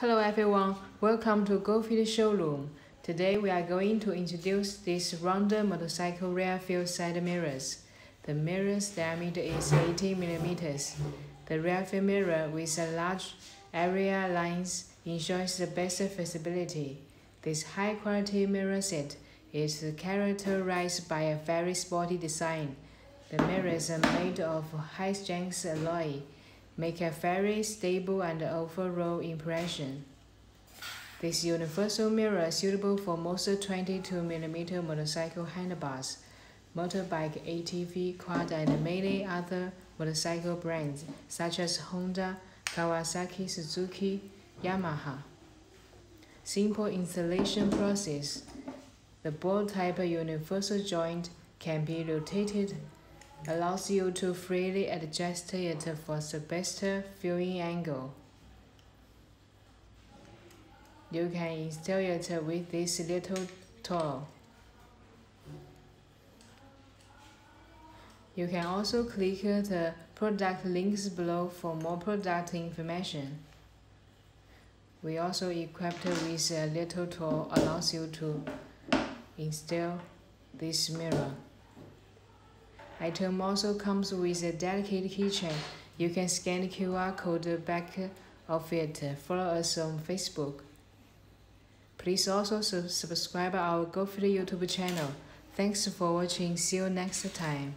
Hello everyone, welcome to GOOFIT showroom. Today we are going to introduce these rounder motorcycle rear view side mirrors. The mirror's diameter is 18 millimeters. The rear view mirror with a large area lines ensures the best visibility. This high quality mirror set is characterized by a very sporty design. The mirrors are made of high strength alloy make a very stable and overall impression. This universal mirror is suitable for most 22mm motorcycle handlebars, motorbike, ATV, quad, and many other motorcycle brands such as Honda, Kawasaki, Suzuki, Yamaha. Simple installation process. The ball type universal joint can be rotated allows you to freely adjust it for the best viewing angle. You can install it with this little tool. You can also click the product links below for more product information. We also equipped with a little tool allows you to install this mirror. Item also comes with a delicate keychain. You can scan the QR code back of it. Follow us on Facebook. Please also subscribe our GOOFIT YouTube channel. Thanks for watching. See you next time.